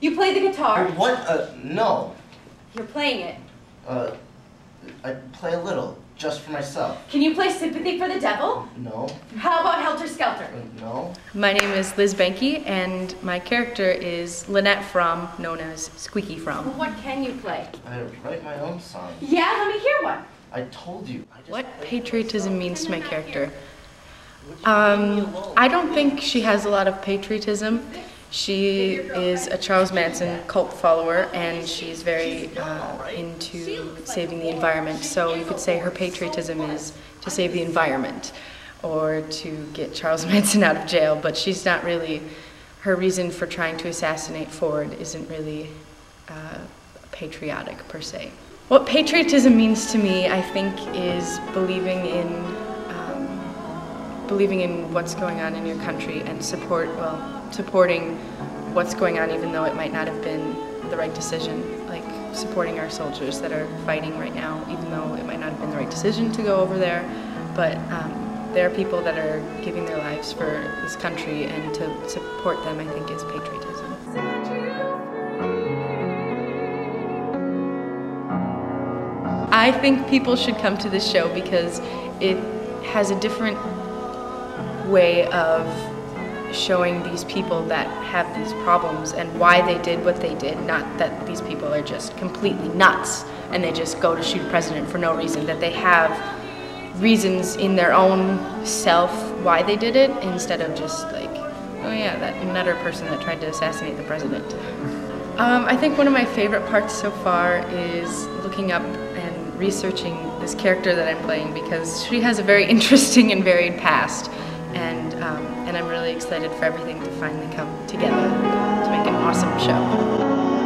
You play the guitar. What? Uh, no. You're playing it. Uh, I play a little, just for myself. Can you play Sympathy for the Devil? No. How about Helter Skelter? Uh, no. My name is Liz Benke, and my character is Lynette Fromme, known as Squeaky Well, Fromme. what can you play? I write my own song. Yeah, let me hear one. I told you. I just What patriotism means to my character? myself. Would you leave me Um. I don't think she has a lot of patriotism. She is a Charles Manson cult follower, and she's very uh, into saving the environment. So you could say her patriotism is to save the environment or to get Charles Manson out of jail, but she's not really, her reason for trying to assassinate Ford isn't really uh, patriotic per se. What patriotism means to me, I think, is believing in believing in what's going on in your country and support well supporting what's going on even though it might not have been the right decision. Like supporting our soldiers that are fighting right now even though it might not have been the right decision to go over there. But um, there are people that are giving their lives for this country and to support them i think is patriotism. I think people should come to this show because it has a different way of showing these people that have these problems and why they did what they did. Not that these people are just completely nuts and they just go to shoot a president for no reason, that they have reasons in their own self why they did it instead of just like, oh yeah, that nutter person that tried to assassinate the president. Um, I think one of my favorite parts so far is looking up and researching this character that I'm playing because she has a very interesting and varied past, I'm really excited for everything to finally come together to make an awesome show.